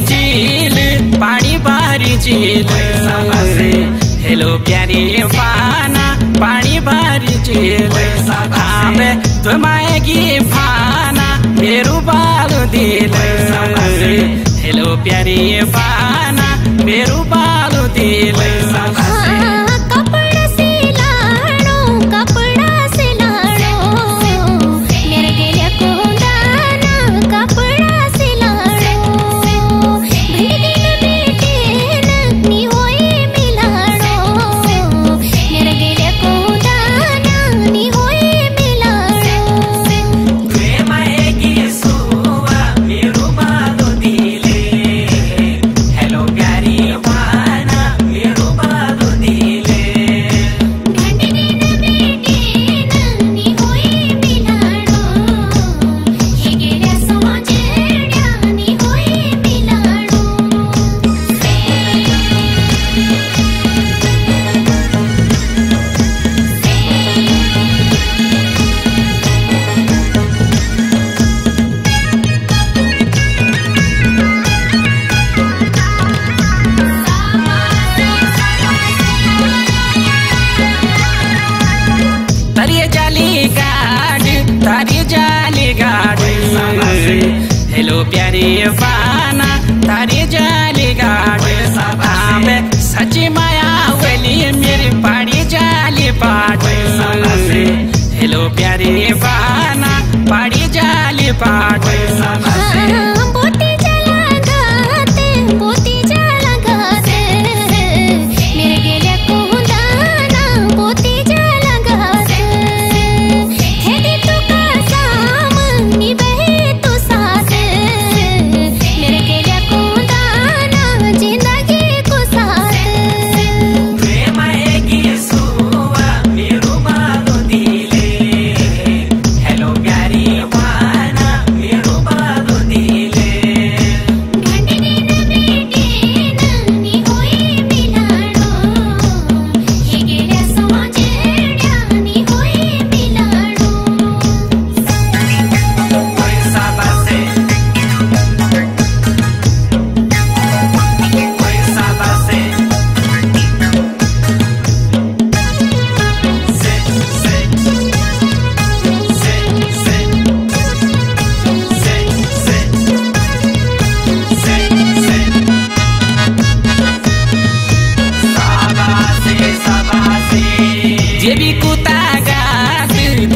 झील पानी बाहरी झील। हेलो प्यारी फाना पानी बाहरी झील। तुम्हाएगी फाना, मेरू बाल दिल। हेलो प्यारी फाना, मेरू बाल दिल। पाना तारी जाली गाड़ आवे सची माया वली मेरी पाड़ी जाली पाट हेलो प्यारी पाना पाड़ी जाली पाट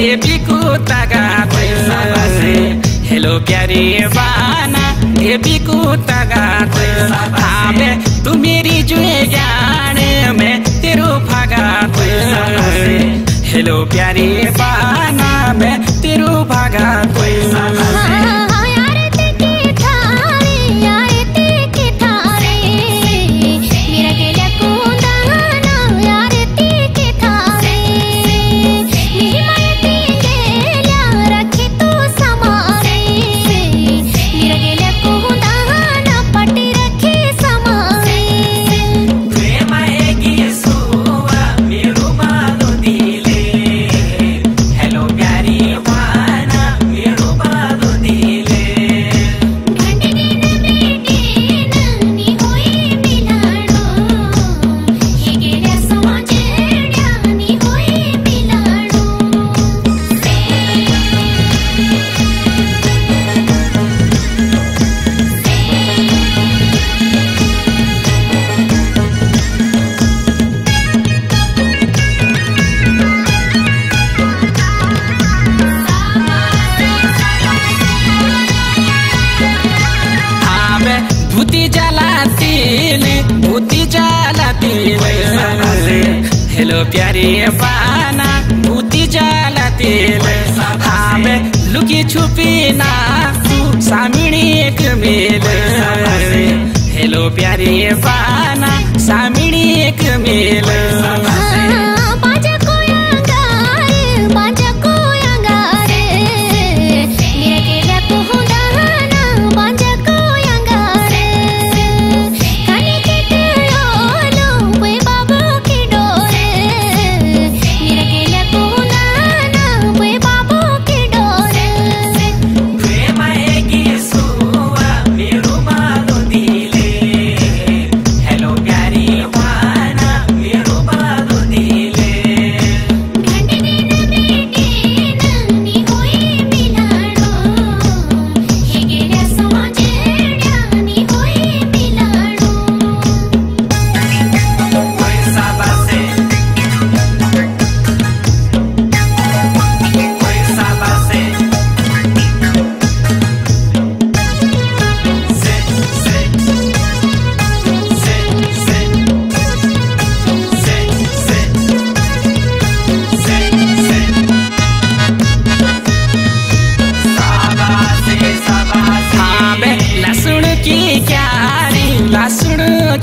एपी को तगा हेलो प्यारे बाना एपी को तगा आवे तू मेरी जुए जाने में तेरो भागा हेलो प्यारे बाना मैं तेरो भागा कोई हेलो प्यारे पाना भूती जाला तेल हावे लुकी छुपी ना तू एक मेल हेलो प्यारे पाना सामिणी एक मेल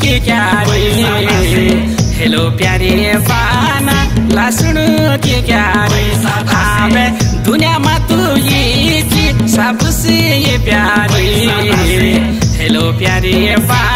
की क्यारी हेलो प्यारे पाना लसुन की क्यारी आवे दुनिया में तू ये सबसे ये प्यारी हेलो प्यारे पाना